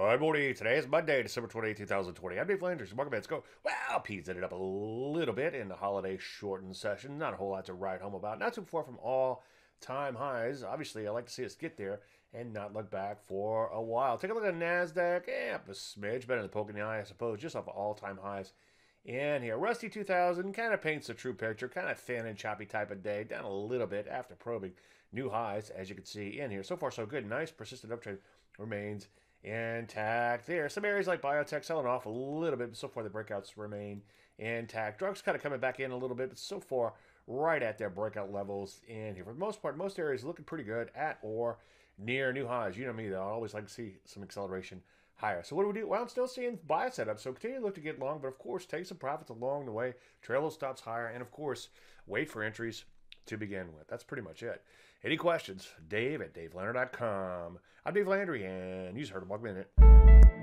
Good morning. Today is Monday, December 28, 2020. I'm Dave Landry. Market bets go. Well, P's ended up a little bit in the holiday shortened session. Not a whole lot to write home about. Not too far from all time highs. Obviously, I like to see us get there and not look back for a while. Take a look at NASDAQ. Yeah, a smidge better than poking the eye, I suppose, just off of all time highs. And here, Russell 2000 kind of paints a true picture, kind of thin and choppy type of day, down a little bit after probing new highs, as you can see in here. So far, so good. Nice persistent uptrend remains intact there. Some areas like biotech selling off a little bit, but so far the breakouts remain intact. Drugs kind of coming back in a little bit, but so far right at their breakout levels in here. For the most part, most areas looking pretty good at or near new highs. You know me, though. I always like to see some acceleration higher. So what do we do? Well, I'm still seeing buy setup. So continue to look to get long, but of course, take some profits along the way. Trail those stops higher, and of course, wait for entries to begin with. That's pretty much it. Any questions? Dave at DaveLandry.com. I'm Dave Landry, and you just heard a Bug Minute.